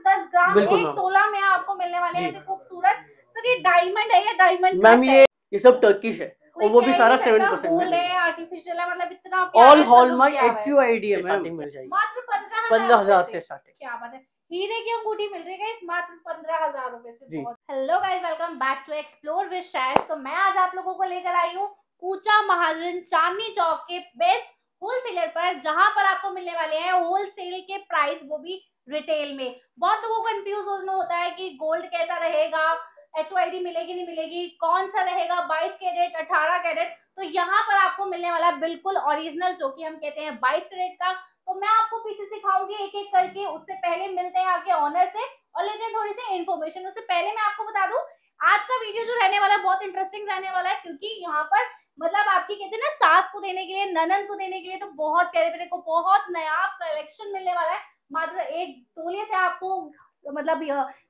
दस ग्राम एक तोला में आपको मिलने वाले हैं खूबसूरत। सर ये डायमंड है या डायमंड मैम ये ये सब टर्किश है। और वो भी सारा सेवन परसेंट है आर्टिफिशियल है। मतलब इतना ऑल हॉलमार्क किया हुआ एच यू आई डी है मिल जाएगी। मात्र पंद्रह पंद्रह हज़ार से स्टार्टिंग क्या बात है। हीरे की अंगूठी मिल रही है मात्र पंद्रह हज़ार रूपए से hello guys welcome back to explore with Shash तो मैं आज आप लोगों को लेकर आई हूँ कूचा महाजन चांदनी चौक के बेस्ट होलसेलर पर जहाँ पर आपको मिलने वाले हैं होलसेल के प्राइस वो भी रिटेल में। बहुत लोगों को कंफ्यूज होता है कि गोल्ड कैसा रहेगा एचवाईडी मिलेगी, नहीं मिलेगी, कौन सा रहेगा 22 कैरेट 18 कैरेट। तो यहाँ पर आपको मिलने वाला बिल्कुल ओरिजिनल जो कि हम कहते हैं 22 कैरेट का। तो मैं आपको पीछे सिखाऊँगी एक एक करके, उससे पहले मिलते हैं आपके ऑनर से और लेते हैं थोड़ी सी इन्फॉर्मेशन उससे पहले मैं आपको बता दूँ, आज का वीडियो जो रहने वाला है बहुत इंटरेस्टिंग रहने वाला है, क्योंकि यहाँ पर मतलब आपकी कहते हैं ना सास को देने के लिए ननन को देने के लिए तो बहुत प्यारे प्यारे को बहुत नया कलेक्शन मिलने वाला है। मात्र एक तोले से आपको मतलब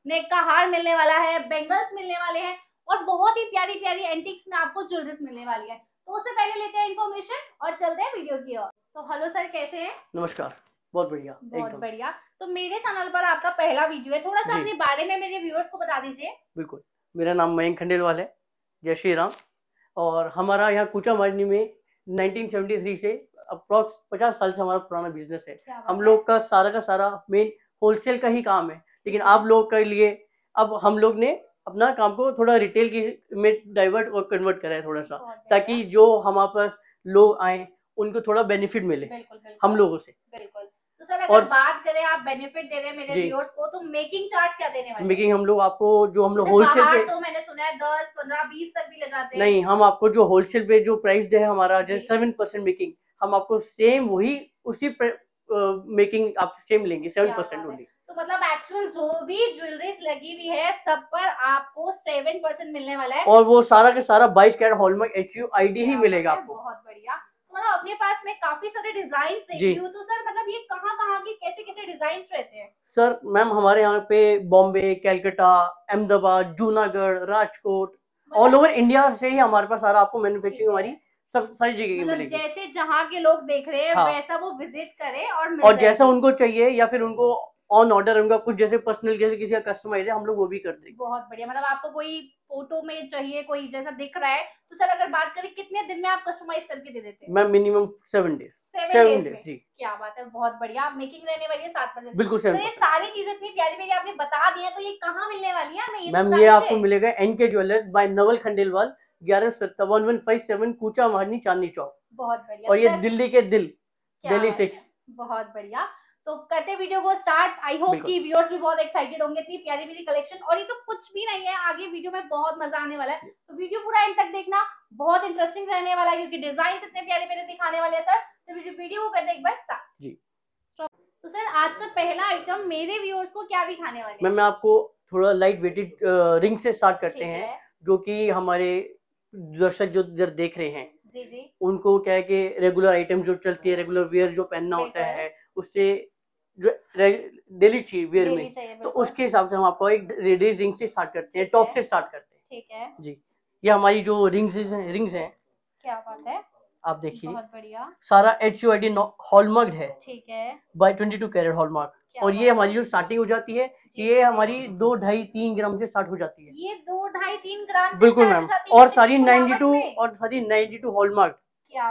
नेक का हार मिलने वाला है बेंगल्स मिलने वाले हैं और बहुत ही प्यारी प्यारी एंटिक्स में आपको ज्वेलरीज मिलने वाली है। तो उससे पहले लेते हैं इन्फॉर्मेशन और चलते हैं वीडियो की ओर। तो हेलो सर कैसे हैं? नमस्कार बहुत बढ़िया बहुत बढ़िया। तो मेरे चैनल पर आपका पहला वीडियो है। थोड़ा सा अपने बारे में मेरे व्यूअर्स को बता दीजिए। बिल्कुल मेरा नाम मयंक खंडेलवाल है जय श्री राम। और हमारा यहाँ कुचा माजनी में 1973 से अप्रॉक्स 50 साल से हमारा पुराना बिज़नेस है। हम लोग का सारा का सारा मेन होलसेल का ही काम है। लेकिन आप लोग के लिए अब हम लोग ने अपना काम को थोड़ा रिटेल की में डाइवर्ट और कन्वर्ट करा है थोड़ा सा ताकि जो हमारे पास लोग आए उनको थोड़ा बेनिफिट मिले बिल्कुल बिल्कुल। हम लोगों से। बिल्कुल। तो सर अगर और- बात करें आप बेनिफिट दे रहे हैं मेरे व्यूअर्स को तो मेकिंग चार्ज क्या देने वाले मेकिंग हम लोग आपको जो हम लोग होलसेल पे तो मैंने सुना है दस पंद्रह बीस तक भी ले जाते हैं। नहीं हम आपको जो होलसेल पे जो प्राइस है हमारा जैसे सेवन परसेंट मेकिंग हम आपको सेम वही उसी मेकिंग आप सेम लेंगे सेवन परसेंट ओनली तो मतलब एक्चुअल जो भी ज्वेलरीज लगी हुई है सब पर आपको सेवन परसेंट मिलने वाला है। और वो सारा के सारा बाईस carat hallmark H U I D ही मिलेगा आपको। बहुत बढ़िया। तो मतलब अपने पास में काफ़ी सारे डिज़ाइन देख हूँ तो सर मतलब ये कहाँ कहाँ के कैसे कैसे डिज़ाइन रहते हैं? सर मैम हमारे यहाँ पे Bombay Calcutta Ahmedabad Junagadh Rajkot all over India से ही हमारे पास सारा आपको मैन्युफैक्चरिंग। हमारी सब सारी जगह की मतलब मिलेगी। जैसे जहाँ के लोग देख रहे हैं हाँ। वैसा वो विज़िट करें और और। जैसा उनको चाहिए या फिर उनको ऑन ऑर्डर उनका कुछ जैसे पर्सनल जैसे किसी का कस्टमाइज है हम लोग वो भी कर देंगे। बहुत बढ़िया। मतलब आपको कोई फ़ोटो में चाहिए कोई जैसा दिख रहा है तो सर अगर बात करें कितने दिन में आप कस्टमाइज करके दे देते हैं? Ma'am minimum seven days seven days जी। क्या बात है बहुत बढ़िया। आप मेकिंग रहने वाली है सात परसेंट बिल्कुल तो ये सारी चीज़ें इतनी प्यारी प्यारी आपने बता दी है तो ये कहाँ मिलने वाली है? तो मैम ये आपको मिलेगा N K jewellers by Naval Khandelwal ग्यारह सत्तावन वन फाइव सेवन कूचा महानी चांदनी चौक। बहुत बढ़िया। और ये दिल्ली के दिल दिल्ली सिक्स बहुत बढ़िया। तो करते वीडियो को स्टार्ट आई होप कि व्यूअर्स भी बहुत एक्साइटेड होंगे इतनी प्यारी प्यारी कलेक्शन और ये तो कुछ भी नहीं है आगे वीडियो में बहुत मज़ा आने वाला है। तो वीडियो पूरा एंड तक देखना। बहुत इंटरेस्टिंग रहने वाला है क्योंकि डिज़ाइन इतने प्यारे प्यारे दिखाने वाले हैं सर। तो वीडियो वीडियो को करते एक बार स्टार्ट जी। तो सर आज का पहला आइटम मेरे व्यूअर्स को क्या दिखाने वाले मैम मैं आपको थोड़ा लाइट वेटेड रिंग से स्टार्ट करते हैं है। जो कि हमारे दर्शक जो इधर देख रहे हैं जी जी। उनको क्या है कि रेगुलर आइटम जो चलती है रेगुलर वेयर जो पहनना होता है। उससे जो डेली चाहिए वेयर में तो उसके हिसाब से हम आपको एक रेडीज रिंग से स्टार्ट करते हैं टॉप से स्टार्ट करते हैं। ठीक है। जी। ये हमारी जो रिंग्स हैं रिंग्स हैं। क्या बात है? आप देखिए। बहुत बढ़िया। सारा H U I D hallmark है। ठीक है। By twenty two carat hallmark और ये हमारी जो स्टार्टिंग हो जाती है ये हमारी दो ढाई तीन ग्राम से स्टार्ट हो जाती है। ये दो ढाई तीन ग्राम बिल्कुल मैम। और सारी 92 में। और सारी 92 हॉलमार्क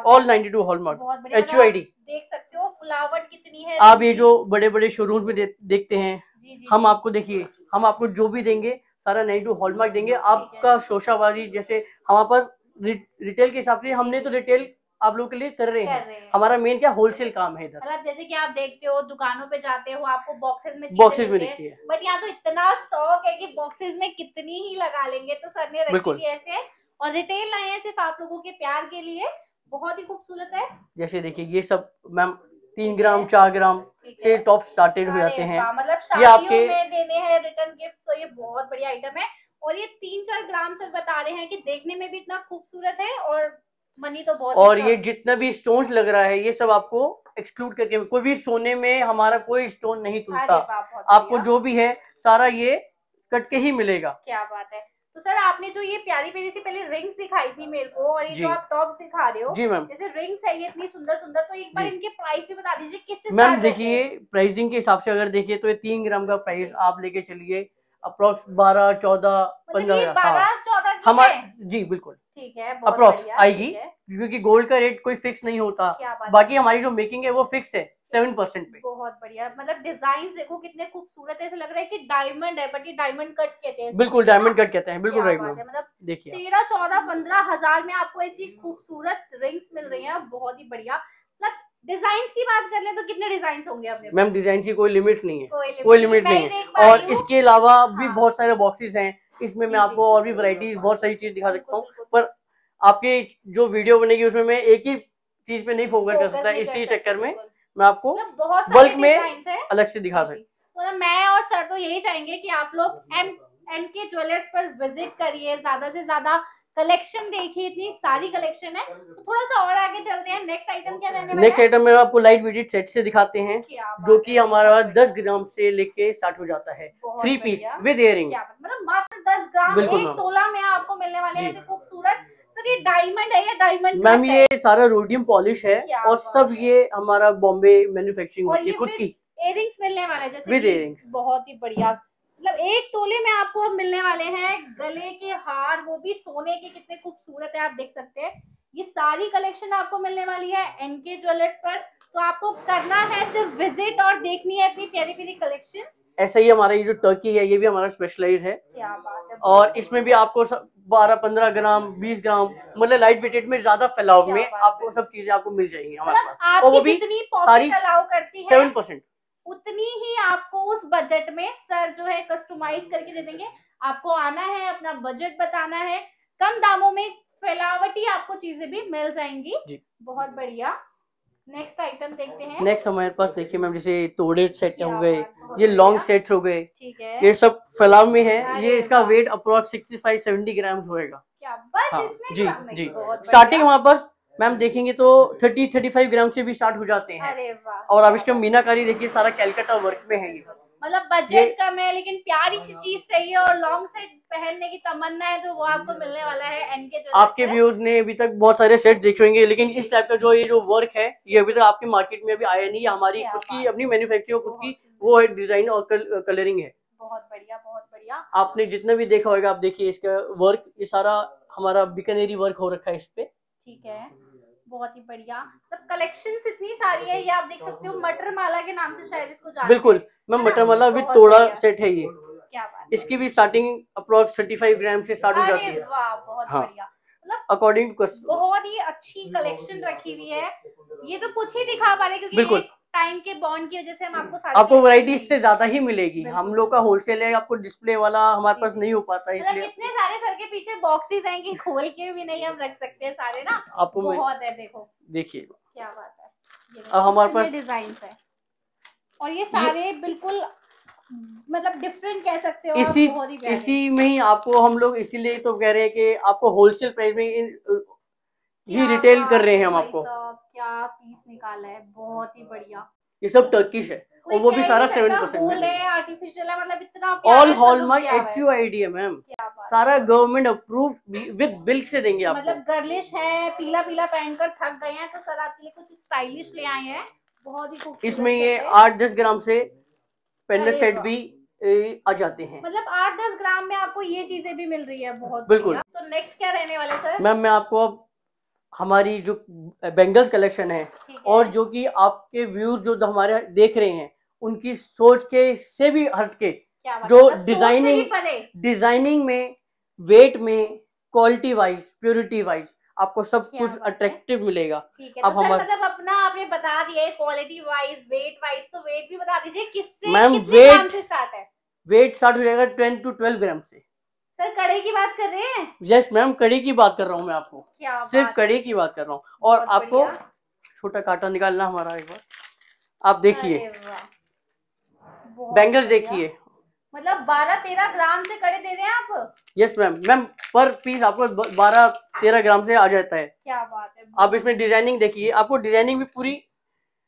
ऑल है। 92 hallmark H U I D देख सकते हो फुलावट कितनी है आप ये जो बड़े बड़े शोरूम में दे, देखते हैं जी जी हम आपको देखिए हम आपको जो भी देंगे सारा 92 हॉलमार्क देंगे। आपका शोशाबाजी जैसे हमारे पास रिटेल के हिसाब से हमने तो रिटेल आप लोगों के लिए कर रहे हैं। रहे हैं। हमारा मेन क्या होलसेल काम है इधर। मतलब जैसे कि आप देखते हो दुकानों पे जाते हो आपको बॉक्सेस में बॉक्सेस में दिखती है। बट यहाँ तो इतना स्टॉक है कि बॉक्सेस में कितनी ही लगा लेंगे तो सर ने रखी। ऐसे। और रिटेल लाए हैं सिर्फ़ आप लोगों के प्यार के लिए। बहुत ही खूबसूरत है। जैसे देखिए ये सब मैम तीन ग्राम चार ग्राम से टॉप स्टार्टेड हो जाते हैं। मतलब ये आपके- में देने हैं रिटर्न गिफ्ट तो ये बहुत बढ़िया आइटम है। और ये तीन चार ग्राम सर बता रहे हैं कि देखने में भी इतना खूबसूरत है और मनी तो बहुत और ये जितना भी स्टोन लग रहा है ये सब आपको एक्सक्लूड करके कोई भी सोने में हमारा कोई स्टोन नहीं बहुत आपको जो भी है सारा ये कट के ही मिलेगा। क्या बात है। तो सर आपने जो ये प्यारी प्यारी सी पहले रिंग्स दिखाई थी मेरे को और ये जो। आप टॉप्स दिखा रहे हो जी मैम। जैसे रिंग्स है ये इतनी सुंदर सुंदर तो एक बार इनके प्राइस भी बता दीजिए किससे मैम देखिए प्राइसिंग के हिसाब से अगर देखिए तो ये तीन ग्राम का प्राइस आप लेके चलिए। अप्रोक्स बारह चौदह मतलब पंद्रह हाँ। हमारे जी बिल्कुल। ठीक है बढ़िया, आएगी। क्योंकि गोल्ड का रेट कोई फिक्स नहीं होता। बाकी हमारी जो मेकिंग है वो फिक्स है सेवन परसेंट पे। बहुत बढ़िया। मतलब डिज़ाइन देखो कितने खूबसूरत है ऐसा लग रहा है कि डायमंड है बट ये डायमंड कट कहते हैं बिल्कुल डायमंड कट कहते हैं बिल्कुल राइट मतलब देखिए तेरह चौदह पंद्रह हज़ार में आपको ऐसी खूबसूरत रिंग्स मिल रही है बहुत ही बढ़िया। डिज़ाइन की बात कर ले तो कितने डिज़ाइन होंगे अपने मैम डिज़ाइन की कोई लिमिट नहीं है। कोई कोई लिमिट नहीं। है। और इसके अलावा भी हाँ। बहुत सारे बॉक्सेस हैं। इसमें मैं आपको और भी वैरायटीज बिल्कुल। बहुत सारी चीज़ दिखा सकता हूँ। पर आपकी जो वीडियो बनेगी उसमें मैं एक ही चीज़ पे नहीं फोकस कर सकता। इसी चक्कर में मैं आपको मतलब बहुत bulk में अलग से दिखा जी, सकता मतलब मैं और सर तो यही चाहेंगे कि आप लोग एम एन के ज्वेलर्स पर विज़िट करिए। ज़्यादा से ज़्यादा कलेक्शन देखिए इतनी सारी कलेक्शन है। तो थोड़ा सा और आगे चलते हैं। नेक्स्ट आइटम क्या रहने वाला नेक्स्ट आइटम में आपको लाइट वेटेड सेट से दिखाते हैं जो कि हमारा दस ग्राम से लेके स्टार्ट हो जाता है। थ्री पीस विद इयरिंग बात मतलब मात्र दस ग्राम एक तोला में आपको मिलने वाले हैं। खूबसूरत। सर ये डायमंड है या डायमंड मैम ये सारा रोडियम पॉलिश है और सब ये हमारा बॉम्बे मैन्युफैक्चरिंग होती है खुद की। इयरिंग्स मिलने वाले जैसे With कि बहुत ही बढ़िया। मतलब एक तोले में आपको अब मिलने वाले हैं गले के हार वो भी सोने के कितने खूबसूरत है आप देख सकते हैं। ये सारी कलेक्शन आपको मिलने वाली है एनके ज्वेलर्स पर। तो आपको करना है सिर्फ़ विज़िट और देखनी है इतनी प्यारी प्यारी कलेक्शन ऐसा ही हमारा ये जो टर्की है ये भी हमारा स्पेशलाइज है। क्या बात है और इसमें भी आपको बारह पंद्रह ग्राम बीस ग्राम मतलब लाइट वेटेड में ज़्यादा फैलाव में आपको सब चीज़ें आपको मिल जाएँगी हमारे मतलब पास। और वो भी सारी सेवन परसेंट उतनी ही आपको उस बजट में सर जो है कस्टमाइज करके दे देंगे। आपको आना है अपना बजट बताना है। कम दामों में फैलावटी आपको चीज़ें भी मिल जाएँगी। जी। बहुत बढ़िया। नेक्स्ट आइटम देखते हैं। नेक्स्ट हमारे पास देखिए मैम जैसे तोड़े सेट हो गए ये लॉन्ग सेट हो गए। ठीक है। ये सब फैलाव में है। ये इसका weight approx sixty five seventy gram होएगा बस हाँ। जी जी। स्टार्टिंग। हमारे पास मैम देखेंगे तो थर्टी थर्टी फाइव ग्राम से भी स्टार्ट हो जाते हैं। अरे वाह। और अब इसके मीनाकारी देखिए सारा कैलकाटा वर्क में है ये। मतलब बजट कम है लेकिन प्यारी सी चीज़ चाहिए और लॉन्ग सेट पहनने की तमन्ना है तो वो आपको मिलने वाला है एनके आपके। व्यूज़ ने अभी तक बहुत सारे सेट्स देखे होंगे लेकिन इस टाइप का जो ये जो वर्क है ये अभी तक आपके मार्केट में अभी आया नहीं है। हमारी खुद की अपनी मैन्युफैक्चरिंग खुद की वो है डिज़ाइन और कलरिंग है। बहुत बढ़िया बहुत बढ़िया। आपने जितना भी देखा होगा आप देखिए इसका वर्क ये सारा हमारा बिकानेरी वर्क हो रखा है इस पे। ठीक है। बहुत ही बढ़िया। मतलब कलेक्शन इतनी सारी है ये आप देख सकते हो मटर माला के नाम से शायद इसको जानते बिल्कुल हैं। मैम मटर माला विद थोड़ा तोड़ा सेट है ये। क्या बात इसकी भी starting approx thirty five gram से स्टार्ट हो जाती है। बहुत हाँ। बढ़िया। मतलब अकॉर्डिंग टू कस्टमर बहुत ही अच्छी कलेक्शन रखी हुई है। ये तो कुछ ही दिखा पा रहे क्योंकि बिल्कुल। टाइम के बॉन्ड की वजह से हम आपको आपको collection वैरायटी इससे ज़्यादा ही मिलेगी। हम लोग का होलसेल है आपको डिस्प्ले वाला हमारे पास नहीं हो पाता मतलब इसलिए। इतने सारे सर के पीछे बॉक्सेस हैं कि खोल के भी नहीं हम रख सकते हैं सारे ना। आपको बहुत है देखो। देखिए। क्या बात है। अब हमारे पास- डिज़ाइन है। और ये सारे बिल्कुल मतलब डिफरेंट कह सकते हो इसी ही। इसी में ही आपको हम लोग इसीलिए तो कह रहे हैं कि आपको होलसेल प्राइस में क्या रिटेल कर रहे हैं हम आपको। क्या पीस निकाला है बहुत ही बढ़िया। ये सब टर्किश है और वो भी सारा सेवन परसेंट आर्टिफिशियल है। मतलब इतना ऑल प्यारा सा हॉलमार्क look किया हुआ है। एच यू आई डी है। मैम। सारा गवर्नमेंट अप्रूव विद बिल्क से देंगे मतलब गर्लिश है पीला पीला पहनकर थक गए हैं तो सर आपके लिए कुछ स्टाइलिश ले आए हैं। बहुत ही इसमें ये आठ दस ग्राम से पेंडल सेट भी ए, आ जाते हैं। मतलब आठ दस ग्राम में आपको ये चीज़ें भी मिल रही है बहुत बिल्कुल। तो नेक्स्ट क्या रहने वाला सर मैम मैं आपको अब हमारी जो बेंगल्स कलेक्शन है और जो कि आपके व्यूज़ जो हमारे देख रहे हैं उनकी सोच के से भी हटके जो है, मतलब डिज़ाइनिंग में वेट में क्वालिटी वाइज प्योरिटी वाइज आपको सब कुछ अट्रैक्टिव मिलेगा। ठीक अब तो हमारे- मतलब अपना आपने बता दिया है क्वालिटी वाइज वेट वाइज तो वेट भी बता दीजिए किससे मैम, वेट से स्टार्ट है? वेट स्टार्ट हो जाएगा टेन टू ट्वेल्व ग्राम से। सर कड़े की बात कर रहे हैं? यस मैम कड़ी की बात कर रहा हूँ मैं आपको। क्या सिर्फ़ कड़ी की बात कर रहा हूँ। और आपको छोटा कांटा निकालना हमारा एक बार। आप देखिए। बैंगल्स देखिए। मतलब बारह तेरह ग्राम से कड़े दे रहे हैं आप? Yes ma'am ma'am per piece आपको बारह तेरह ग्राम से आ जाता है। क्या बात है आप इसमें डिज़ाइनिंग देखिए। आपको डिज़ाइनिंग भी पूरी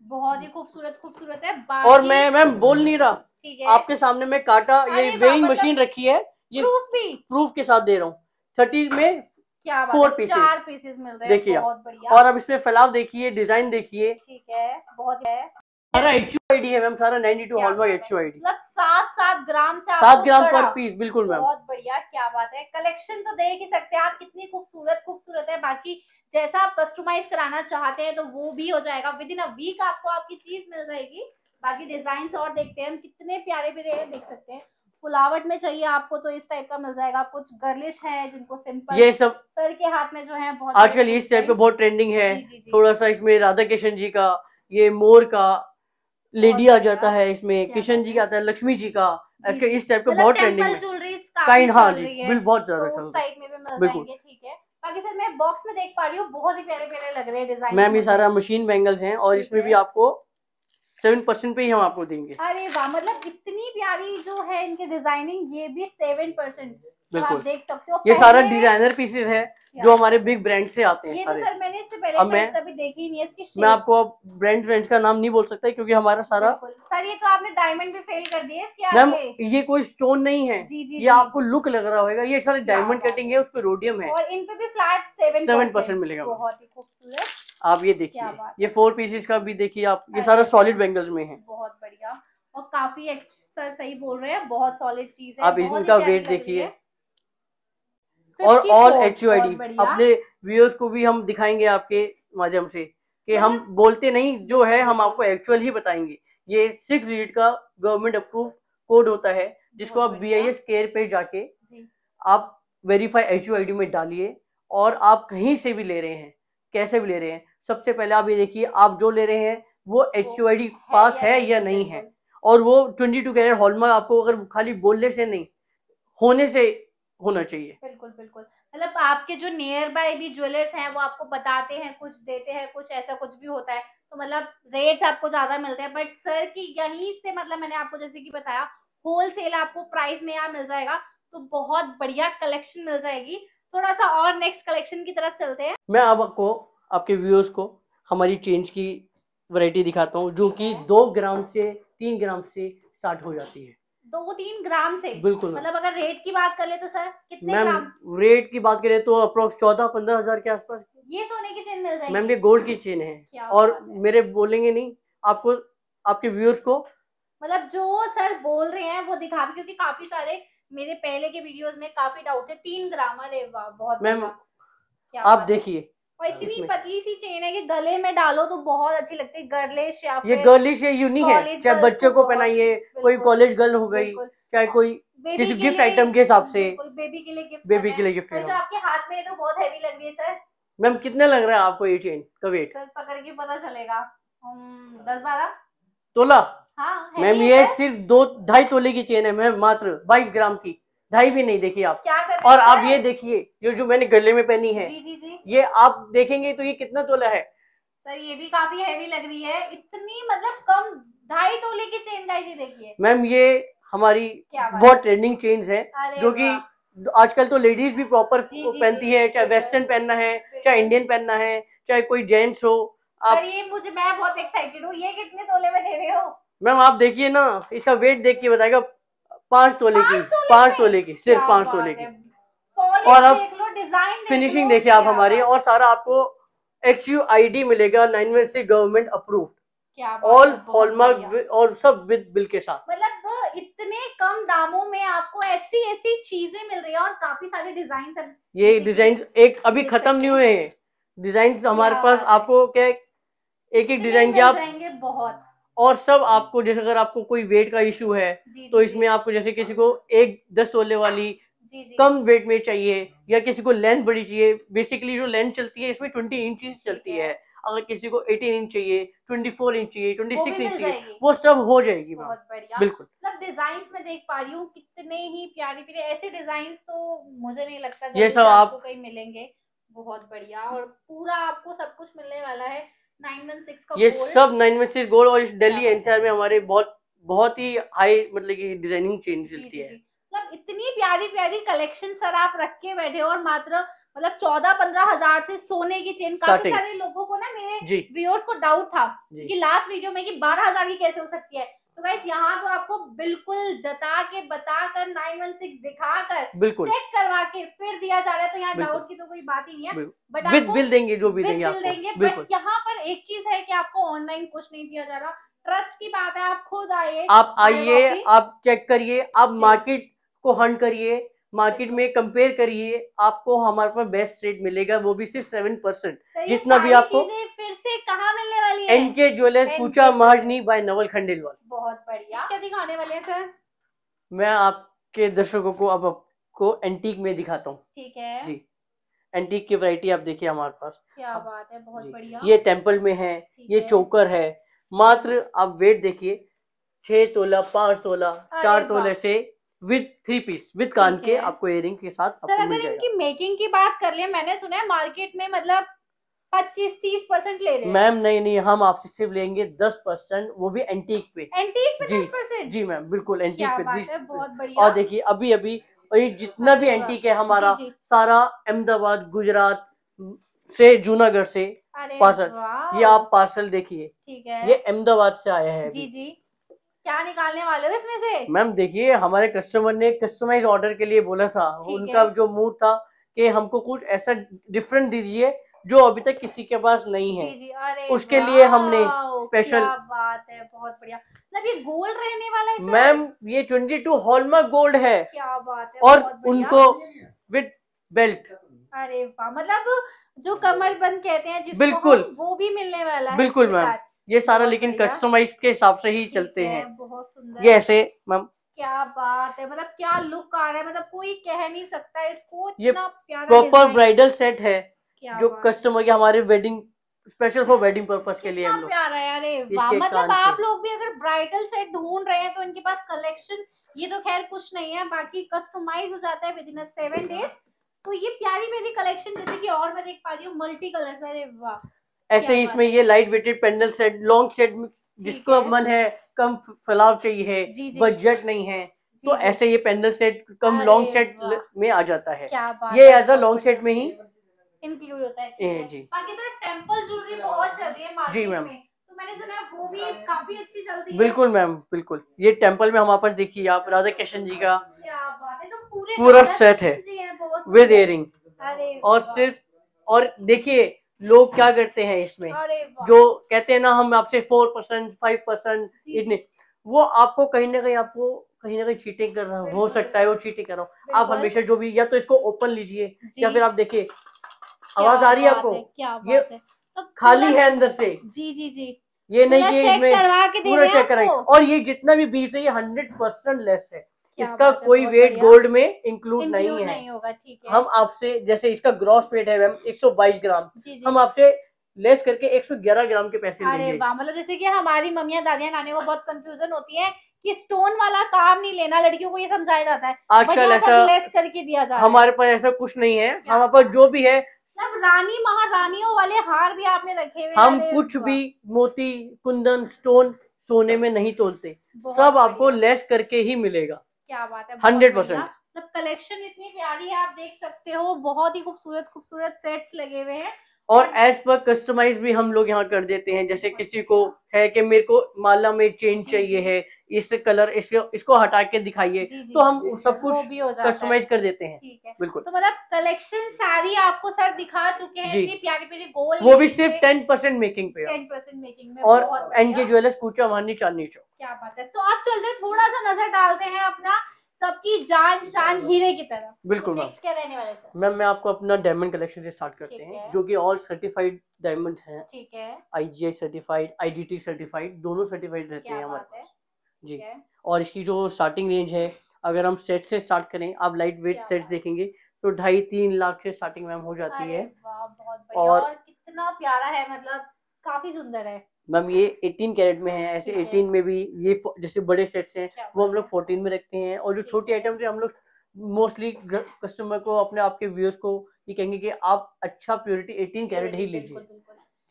बहुत ही खूबसूरत खूबसूरत है। और मैं मैम बोल नहीं रहा। आपके सामने में काटा ये वेइंग मतलब- मशीन रखी है। ये प्रूफ भी। प्रूफ के साथ दे रहा हूँ। थर्टी में क्या बात Four है? चार पीसेस मिल रहे हैं देखिए बहुत बढ़िया। और अब इसमें फैलाव देखिए डिज़ाइन देखिए। ठीक है बहुत है। सारा एच आई डी है मैम सारा 92 क्या हॉलमार्क एच आई डी मतलब सात सात ग्राम से सात ग्राम पर पीस बिल्कुल मैम। बहुत बढ़िया क्या बात है। कलेक्शन तो देख ही सकते हैं आप कितनी खूबसूरत खूबसूरत है। बाकी जैसा आप कस्टमाइज कराना चाहते हैं तो वो भी हो जाएगा। विद इन अ वीक आपको आपकी चीज़ मिल जाएगी। बाकी डिज़ाइन और देखते हैं हम कितने प्यारे प्यारे हैं देख सकते हैं। फुलावट में चाहिए आपको तो इस टाइप का मिल जाएगा। कुछ गर्लिश है जिनको सिंपल ये सब सर के हाथ में जो है बहुत आजकल इस टाइप का बहुत ट्रेंडिंग है। जी, जी, जी। थोड़ा सा इसमें राधा किशन जी का ये मोर का लेडी आ जाता है इसमें। किशन जी का आता है लक्ष्मी जी का। आजकल इस टाइप का मतलब बहुत ट्रेंडिंग ज्वेलरीज काइंड हाँ जी बहुत तो ज़्यादा उस चल रहा है। में भी मिल बिल्कुल। जाएँगे ठीक है। बाकी सर मैं बॉक्स में देख पा रही हूँ बहुत ही प्यारे प्यारे लग रहे हैं डिज़ाइन मैम ये सारा मशीन बैंगल्स हैं और इसमें भी आपको सेवन परसेंट पे ही हम आपको देंगे। अरे वाह मतलब इतनी प्यारी जो है इनकी डिज़ाइनिंग ये भी सेवन परसेंट। आप बिल्कुल। देख सकते हो ये सारा डिज़ाइनर पीसेस है जो हमारे बिग ब्रांड से आते हैं ये तो सर। मैंने इससे पहले अब मैं- कभी देखी नहीं है इसकी मैं आपको अब ब्रांड ब्रांड का नाम नहीं बोल सकता क्योंकि हमारा सारा सर ये तो आपने डायमंड भी फेल कर दिए इसके मैम ये कोई स्टोन नहीं है। जी जी ये जी। आपको लुक लग रहा होगा ये सारे डायमंड कटिंग है उस पर रोडियम है। और इन पे भी फ्लैट सेवन 7% मिलेगा। बहुत ही खूबसूरत। आप ये देखिए ये फोर पीसेस का भी देखिए आप ये सारा सॉलिड बैंगल्स में है। बहुत बढ़िया। और काफ़ी सर सही बोल रहे हैं बहुत सॉलिड चीज़ है आप इनका वेट देखिए। और all H U I D अपने व्यूअर्स को भी हम दिखाएँगे आपके माध्यम से कि हम मतलब- बोलते नहीं जो है हम आपको एक्चुअल ही बताएँगे। ये सिक्स डिजिट का गवर्नमेंट अप्रूव कोड होता है जिसको आप बी आई एस केयर पे जाके जी। आप verify H U I D में डालिए और आप कहीं से भी ले रहे हैं कैसे भी ले रहे हैं सबसे पहले आप ये देखिए आप जो ले रहे हैं वो एच यू आई डी पास है या नहीं है। और वो ट्वेंटी टू कैरेट हॉलमार्क आपको अगर खाली बोलने से नहीं होने से होना चाहिए। बिल्कुल बिल्कुल। मतलब आपके जो नियर बाय भी ज्वेलर्स हैं वो आपको बताते हैं कुछ देते हैं कुछ ऐसा कुछ भी होता है। तो मतलब रेट्स आपको ज़्यादा मिलते हैं। बट सर की यहीं से मतलब मैंने आपको जैसे कि बताया होल सेल आपको प्राइस में यहाँ मिल जाएगा तो बहुत बढ़िया कलेक्शन मिल जाएगी। थोड़ा सा और नेक्स्ट कलेक्शन की तरफ़ चलते हैं। मैं आपको आपके व्यूअर्स को हमारी चेंज की वैरायटी दिखाता हूँ जो कि दो ग्राम से तीन ग्राम से स्टार्ट हो जाती है। दो तीन ग्राम से? बिल्कुल। मतलब अगर रेट की बात कर ले तो सर कितने मैम रेट की बात करें तो अप्रोक्स चौदह पंद्रह हज़ार के आसपास। ये सोने की चेन मिल जाएगी। मैम ये गोल्ड की चेन है। और है। मेरे बोलेंगे नहीं आपको आपके व्यूअर्स को। मतलब जो सर बोल रहे हैं वो दिखा भी क्योंकि काफ़ी सारे मेरे पहले के वीडियोस में काफ़ी डाउट है। तीन ग्राम अरे वाह बहुत मैम, आप देखिए और इतनी। पतली सी चेन है कि गले में डालो तो बहुत अच्छी लगती है। गर्लिश या ये गर्लिश है यूनिक है। चाहे बच्चों को पहनाइए कोई कॉलेज गर्ल हो गई चाहे कोई किसी के गिफ्ट आइटम के हिसाब से। बेबी के लिए गिफ्ट बेबी के लिए गिफ्ट जो आपके हाथ में तो बहुत हैवी लग रही है सर मैम कितने लग रहा है आपको ये चेन का वेट सर पकड़ के पता चलेगा। दस बारह? तोला? हाँ मैम ये सिर्फ़ दो ढाई तोले की चेन है मैम मात्र बाईस ग्राम की। ढाई भी नहीं देखिए आप। क्या कर और आप ये देखिए जो जो मैंने गले में पहनी है जी जी जी। ये आप देखेंगे तो ये कितना तोला है। सर ये भी काफ़ी हैवी लग रही है। इतनी मतलब कम ढाई तोले की चेन ही देखिए। मैम ये हमारी बहुत ट्रेंडिंग चेन्स है जो कि। आजकल तो लेडीज़ भी प्रॉपर पहनती है चाहे वेस्टर्न पहनना है चाहे इंडियन पहनना है चाहे कोई जेंट्स हो आप ये मुझे मैं बहुत एक्साइटेड हूँ। ये कितने तोले में दे रहे हो? मैम आप देखिए ना इसका वेट देख के बताएगा पाँच तोले की पाँच तोले की? सिर्फ़ पाँच तोले की। और अब फिनिशिंग देखिए आप हमारी और सारा आपको एच यू आई डी मिलेगा नाइन वन से गवर्नमेंट अप्रूव ऑल हॉलमार्क और सब विद बिल के साथ। मतलब इतने कम दामों में आपको ऐसी ऐसी चीज़ें मिल रही है और काफ़ी सारे डिज़ाइन ये डिज़ाइन एक अभी खत्म नहीं हुए हैं। डिज़ाइन हमारे पास आपको क्या एक एक डिज़ाइन के आप बहुत। और सब आपको जैसे अगर आपको कोई वेट का इशू है तो इसमें आपको जैसे किसी को एक दस तोले वाली जी जी। कम वेट में चाहिए या किसी को लेंथ बड़ी चाहिए बेसिकली जो लेंथ चलती है इसमें ट्वेंटी इंच चलती है। अगर किसी को एटीन इंच चाहिए ट्वेंटी फोर इंच चाहिए ट्वेंटी वो भी सिक्स मिल इंच चाहिए वो सब हो जाएगी बहुत बढ़िया। बिल्कुल। मतलब डिज़ाइन में देख पा रही हूँ कितने ही प्यारे प्यारे ऐसे डिज़ाइन तो मुझे नहीं लगता ये सब आप- आपको कहीं मिलेंगे। बहुत बढ़िया और पूरा आपको सब कुछ मिलने वाला है। नाइन वन सिक्स का ये सब नाइन वन सिक्स गोल्ड और इस दिल्ली एनसीआर में हमारे बहुत बहुत ही हाई मतलब की डिज़ाइनिंग चेंज मिलती चलती है। मतलब इतनी प्यारी प्यारी कलेक्शन सर आप रख के बैठे और मात्र मतलब चौदह पंद्रह हज़ार से सोने की चेन काफ़ी सारे लोगों को ना मेरे व्यूअर्स को डाउट था कि लास्ट वीडियो में कि बारह हज़ार की कैसे हो सकती है। तो गाइस यहाँ तो आपको बिल्कुल जता के बता कर नाइन वन सिक्स दिखा कर बिल्कुल। चेक करवा के फिर दिया जा रहा है तो यहाँ डाउट की तो कोई बात ही नहीं है। बट बिल देंगे जो भी देंगे bill देंगे। बट यहाँ पर एक चीज़ है कि आपको ऑनलाइन कुछ नहीं दिया जा रहा। ट्रस्ट की बात है आप खुद आइए आप आइए आप चेक करिए आप मार्केट को हंट करिए मार्केट में कंपेयर करिए आपको हमारे पास बेस्ट रेट मिलेगा वो भी सिर्फ़ सेवन परसेंट तो जितना भी आपको- फिर से कहाँ मिलने एन के ज्वेलर्स पूछा महाजनी बाय नवल खंडेलवाल। बहुत बढ़िया। क्या दिखाने वाले हैं सर। मैं आपके दर्शकों को अब आपको एंटीक में दिखाता हूँ। ठीक है। जी। एंटीक की वैरायटी आप देखिए हमारे पास। क्या बात है बहुत बढ़िया। ये टेंपल में है ये है। चोकर है। मात्र आप वेट देखिए छह तोला पाँच तोला चार। तोले से विद थ्री पीस विद कान के आपको इयरिंग के साथ सर अगर इनकी मेकिंग की बात कर ले मैंने सुना है मार्केट में मतलब पच्चीस तीस परसेंट ले रहे हैं। मैम नहीं नहीं हम आपसे सिर्फ़ लेंगे दस परसेंट वो भी एंटीक पे। एंटीक पे जी, जी मैम बिल्कुल एंटीक पे बात 20 है बहुत बढ़िया। और देखिए अभी अभी और ये जितना भी एंटीक है हमारा जी, जी। सारा अहमदाबाद गुजरात से जूनागढ़ से पार्सल। ये आप पार्सल देखिए। ठीक है। ये अहमदाबाद से आया है जी जी। क्या निकालने वाले हो इसमें से? मैम देखिए हमारे कस्टमर ने कस्टमाइज ऑर्डर के लिए बोला था। उनका जो मूड था कि हमको कुछ ऐसा डिफरेंट दीजिए जो अभी तक किसी के पास नहीं है। जी जी उसके लिए हमने स्पेशल बात है बहुत बढ़िया। मतलब ये गोल्ड रहने वाला है मैम ये 22 हॉलमार्क गोल्ड है। क्या बात है और उनको विद बेल्ट। अरे वाह मतलब जो कमर बंद कहते हैं जिसको बिल्कुल। वो भी मिलने वाला है बिल्कुल मैम। ये सारा लेकिन कस्टमाइज के हिसाब से ही चलते है, बहुत सुंदर। ये ऐसे मैम। क्या बात है मतलब क्या लुक आ रहा है मतलब कोई कह नहीं सकता इसको ये इतना प्यारा प्रॉपर ब्राइडल सेट है। जो कस्टमर के हमारे wedding special for wedding purpose के लिए हम लोग। प्यारा मतलब आप लोग भी अगर ब्राइडल सेट ढूंढ रहे हैं तो इनके पास कलेक्शन ये तो खैर कुछ नहीं है बाकी कस्टमाइज हो जाता है विद इन सेवन डेज़ तो ये प्यारी प्यारी कलेक्शन जैसे कि और मैं देख पा रही हूँ मल्टी कलर अरे वाह ऐसे ही इसमें ये light weighted pendant set long set जिसको मन है कम फैलाव चाहिए। बजट नहीं है तो ऐसे ये pendant set cum long set में आ जाता है। क्या बात ये एज अ लॉन्ग सेट में ही इंक्लूड होता है ठीक है। जी। बाकी सर टेंपल ज्वेलरी बहुत चल रही है मार्केट मैम। में। तो मैंने सुना है वो भी काफ़ी अच्छी चलती है। बिल्कुल मैम बिल्कुल। ये टेंपल में हमारे पास देखिए आप राधा कृष्ण जी का क्या बात है तो पूरा set है। जी विद अरे और सिर्फ़ और देखिए लोग क्या करते हैं इसमें? जो कहते हैं ना हम आपसे फोर परसेंट फाइव परसेंट इतने वो आपको कहीं ना कहीं आपको कहीं ना कहीं चीटिंग कर रहा हो सकता है वो चीटिंग कर रहा हो। आप हमेशा जो भी या तो इसको ओपन लीजिए या फिर आप देखिए आवाज़ आ रही है आपको? क्या ये खाली है अंदर से। जी जी जी। ये नहीं कि चेक इसमें पूरा चेक आपको? और ये जितना भी बीस है ये हंड्रेड परसेंट लेस है। इसका कोई वेट गोल्ड में इंक्लूड नहीं है। नहीं होगा ठीक है। हम आपसे जैसे इसका ग्रॉस वेट है मैम 122 ग्राम। जी जी। हम आपसे लेस करके 111 ग्राम के पैसे अरे वाह मतलब जैसे कि हमारी मम्मियाँ दादियाँ नानी को बहुत कंफ्यूजन होती है कि स्टोन वाला काम नहीं लेना लड़कियों को ये समझाया जाता है। आजकल ऐसा लेस करके दिया जा रहा है। हमारे पास ऐसा कुछ नहीं है। हमारे पास जो भी है सब रानी महारानियों वाले हार भी आपने रखे हुए हम कुछ भी मोती कुंदन स्टोन सोने में नहीं तोलते। सब आपको लेस करके ही मिलेगा। क्या बात है 100% मतलब कलेक्शन इतनी प्यारी है आप देख सकते हो बहुत ही खूबसूरत खूबसूरत सेट्स लगे हुए हैं। और एज पर कस्टमाइज भी हम लोग यहाँ कर देते हैं जैसे किसी को है कि मेरे को माला में चेन चाहिए है इस कलर इसको इसको हटा के दिखाइए तो हम सब कुछ कस्टमाइज कर देते हैं। है। बिल्कुल। तो मतलब कलेक्शन सारी आपको सर दिखा चुके हैं। इतनी प्यारी प्यारी गोल्ड वो भी सिर्फ़ टेन परसेंट मेकिंग पे टेन परसेंट मेकिंग में और बहुत एन के ज्वेलर्स कूचा चांदनी चौक। क्या बात है। तो आप चल रहे थोड़ा सा नज़र डालते हैं अपना सबकी जान शान हीरे की तरह बिल्कुल तो मैम क्या रहने वाले मैम मैं आपको अपना डायमंड कलेक्शन से स्टार्ट करते हैं जो कि ऑल सर्टिफाइड डायमंड हैं। ठीक है। आईजीआई सर्टिफाइड आईडीटी सर्टिफाइड दोनों सर्टिफाइड रहते हैं हमारे पास। जी। और इसकी जो स्टार्टिंग रेंज है अगर हम सेट से स्टार्ट करें आप लाइट वेट सेट्स देखेंगे तो ढाई तीन लाख से स्टार्टिंग मैम हो जाती है। और- और कितना प्यारा है मतलब काफ़ी सुंदर है। मैम ये 18 कैरेट में है ऐसे ठीक 18 में भी ये जैसे बड़े सेट्स हैं वो हम लोग है। 14 में रखते हैं। और जो छोटी है। आइटम हम लोग मोस्टली कस्टमर को अपने आपके व्यूअर्स को ये कहेंगे कि आप अच्छा प्योरिटी 18 कैरेट ही लीजिए।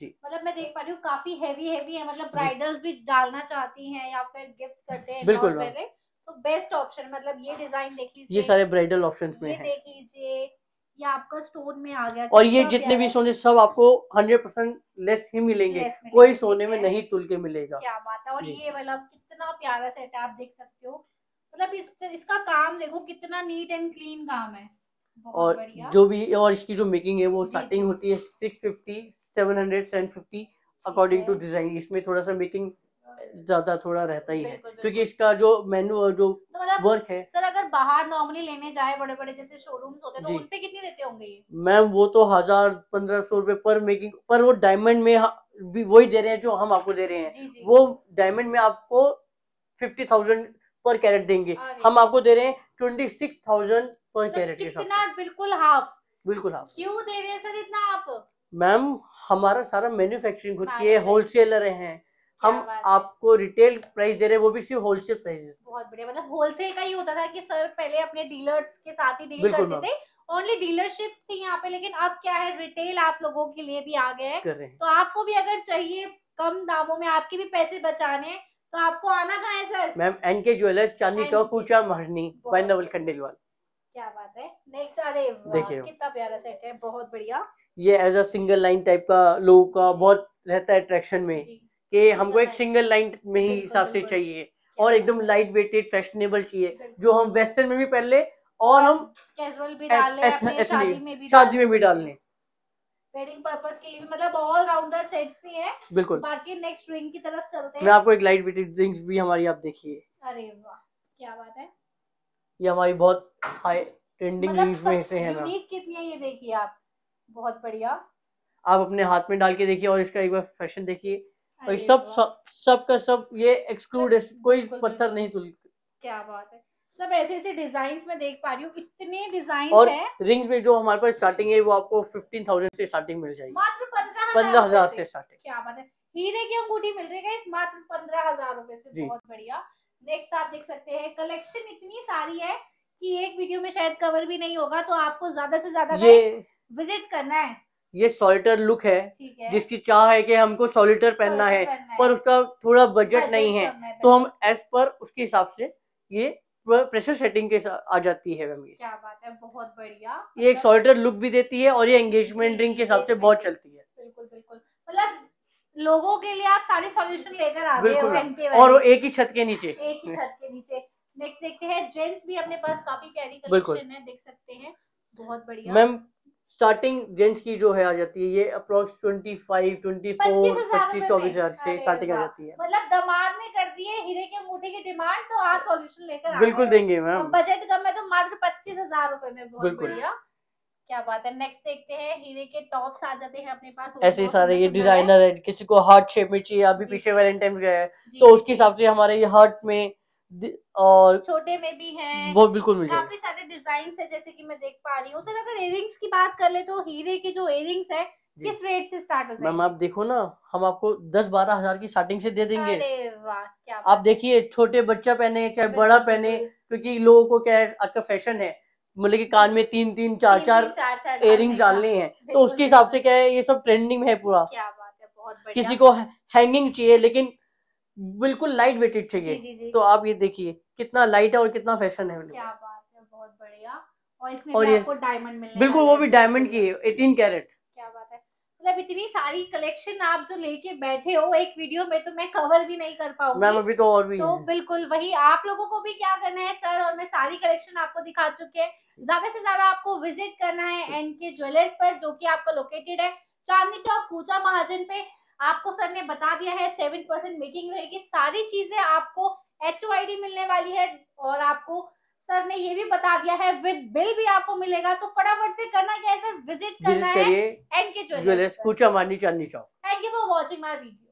मतलब मैं देख पा रही हूँ काफ़ी हैवी हैवी है मतलब ब्राइडल्स भी डालना चाहती हैं या फिर गिफ्ट करते हैं बिल्कुल, तो बेस्ट ऑप्शन मतलब ये डिज़ाइन देख लीजिए। ये सारे ब्राइडल ऑप्शन में ये देख लीजिए ये आपका स्टोन में आ गया और ये जितने भी सोने सब आपको 100% लेस ही मिलेंगे मिलेंगे, कोई सोने में नहीं तुल के मिलेगा। क्या बात है और ये मतलब कितना प्यारा सेट है आप देख सकते हो। मतलब इस, इसका काम देखो कितना नीट एंड क्लीन काम है। और जो भी और इसकी जो मेकिंग है वो स्टार्टिंग होती है six fifty seven hundred seven fifty according to design इसमें थोड़ा सा मेकिंग ज़्यादा थोड़ा रहता ही है। क्योंकि इसका जो मेनू जो तो मतलब वर्क है। सर अगर बाहर नॉर्मली लेने जाए बड़े बड़े जैसे शोरूम्स होते हैं तो जी। उनपे कितने देते होंगे ये? मैम वो तो हज़ार पंद्रह सौ रुपए पर मेकिंग पर वो डायमंड में भी वही दे रहे हैं जो हम आपको दे रहे हैं। जी जी। वो डायमंड में आपको फिफ्टी थाउज़ेंड पर कैरेट देंगे। हम आपको दे रहे हैं twenty six thousand per carat के हिसाब बिल्कुल हाफ़। बिल्कुल हाँ क्यों दे रहे हैं सर इतना आप? मैम हमारा सारा मैन्युफैक्चरिंग खुद की है। होलसेलर हैं। हम आपको रिटेल प्राइस दे रहे हैं वो भी सिर्फ़ होलसेल प्राइस बहुत बढ़िया मतलब होलसेल का ही होता था कि सर पहले अपने डीलर्स के साथ ही डील करते थे। ओनली डीलरशिप थी यहाँ पे लेकिन अब क्या है रिटेल आप लोगों के लिए भी आ गए हैं। तो आपको भी अगर चाहिए कम दामों में आपके भी पैसे बचाने तो आपको आना कहाँ है sir? Ma'am N K jewellers Chandni Chowk पूछा महरनी बाय नवल खंडेलवाल। क्या बात है? नेक्स्ट अरे देखिए। कितना प्यारा सेट है बहुत बढ़िया। ये as a single line type का लोगों का। बहुत रहता है अट्रैक्शन में कि हमको एक सिंगल लाइन में ही हिसाब से चाहिए और एकदम लाइट वेटेड फैशनेबल चाहिए जो हम वेस्टर्न में भी पहन ले और हम कैजुअल भी डाल ले शादी में भी शादी में भी डाल लें। वेडिंग पर्पस के लिए मतलब ऑल राउंडर सेट्स भी है। बिल्कुल। बाकी नेक्स्ट रिंग की तरफ़ चलते हैं। मैं आपको एक लाइट वेटेड रिंग्स भी हमारी आप देखिए। अरे वाह क्या बात है। ये हमारी बहुत हाई ट्रेंडिंग मतलब रिंग्स में से है ना। यूनिक कितनी है ये देखिए आप। बहुत बढ़िया। आप अपने हाथ में डाल के देखिए और इसका एक बार फ़ैशन देखिए। और ये सब सब सब का सब ये एक्सक्लूड है कोई पत्थर नहीं तुल क्या बात है। मतलब ऐसे ऐसे डिज़ाइन में देख पा रही हूँ इतने डिज़ाइन और रिंग्स में जो हमारे पास स्टार्टिंग है वो आपको फिफ्टीन थाउज़ेंड से स्टार्टिंग मिल जाएगी। मात्र पंद्रह हज़ार से। स्टार्टिंग क्या बात है। हीरे की अंगूठी मिल रही है मात्र पंद्रह हज़ार रुपए से। बहुत बढ़िया। नेक्स्ट आप देख सकते हैं कलेक्शन इतनी सारी है कि एक वीडियो में शायद कवर भी नहीं होगा तो आपको ज़्यादा से ज़्यादा ये विज़िट करना है। ये सॉलिटर लुक है है। जिसकी चाह है कि हमको सॉलिटर पहनना है पर उसका थोड़ा बजट नहीं है। तो हम एज पर उसके हिसाब से ये प्रेशर सेटिंग के साथ आ जाती है मैम ये। क्या बात है बहुत बढ़िया। ये एक मतलब- सॉलिटर लुक भी देती है और ये एंगेजमेंट रिंग के हिसाब से बहुत चलती है। बिल्कुल बिल्कुल। मतलब लोगों के लिए आप सारे सॉल्यूशन लेकर आ गए हो बिल्कुल। और वो एक ही छत के नीचे। एक ही छत के नीचे। नेक्स्ट देखते हैं जेंट्स भी अपने पास काफ़ी प्यारी कलेक्शन है देख सकते हैं। बहुत बढ़िया। मैम स्टार्टिंग जेंट्स की जो है आ जाती है ये approx twenty five twenty four पच्चीस चौबीस हज़ार से स्टार्टिंग आ जाती है। मतलब दमाद ने कर दी है हीरे के अंगूठे की डिमांड तो आप सॉल्यूशन लेकर बिल्कुल देंगे मैम। बजट कम है तो मात्र पच्चीस हज़ार रूपए में बहुत। बढ़िया। क्या बात है? नेक्स्ट देखते हैं हीरे के टॉप्स आ जाते हैं अपने पास ऐसे ही सारे ये डिज़ाइनर है। किसी को हार्ट शेप में चाहिए अभी पीछे। वैलेंटाइन गया है। तो उसके हिसाब से हमारे ये हार्ट में और छोटे में भी हैं। वो बिल्कुल मिल जाएगा। काफ़ी सारे डिज़ाइन है जैसे कि मैं देख पा रही हूँ। सर अगर इयरिंग्स की बात कर ले तो हीरे के जो इयरिंग्स है किस रेट से स्टार्ट हो मैम आप देखो ना हम आपको दस बारह हज़ार की स्टार्टिंग से दे देंगे। अरे वाह क्या आप देखिए छोटे बच्चा पहने चाहे बड़ा पहने। क्योंकि लोगों को क्या है आज का फ़ैशन है। मतलब कि कान में तीन तीन चार चार एयरिंग डालनी है। तो उसके हिसाब से क्या है ये सब ट्रेंडिंग में है पूरा। क्या बात है बहुत बढ़िया। किसी को हैंगिंग चाहिए लेकिन बिल्कुल लाइट वेटेड चाहिए तो आप ये देखिए कितना लाइट है और कितना फ़ैशन है क्या बात है बहुत बढ़िया। और इसमें और आपको डायमंड मिलने बिल्कुल वो भी डायमंड की है एटीन कैरेट मतलब इतनी सारी कलेक्शन आप जो लेके बैठे हो एक वीडियो में तो मैं कवर भी नहीं कर पाऊँगी। मैम अभी तो और भी तो बिल्कुल वही आप लोगों को भी क्या करना है सर और मैं सारी कलेक्शन आपको दिखा चुके हैं। ज़्यादा से ज़्यादा आपको विज़िट करना है एन के ज्वेलर्स पर जो की आपका लोकेटेड है। चांदनी चौक पूजा महाजन पे आपको सर ने बता दिया है सेवन परसेंट मेकिंग रहेगी। सारी चीज़ें आपको एच मिलने वाली है और आपको सर ने ये भी बता दिया है विद बिल भी आपको मिलेगा तो फटाफट से करना क्या है सर? विज़िट करना है एनके एन ज्वेलर्स पूछा मानी Chandni Chowk thank you for watching my video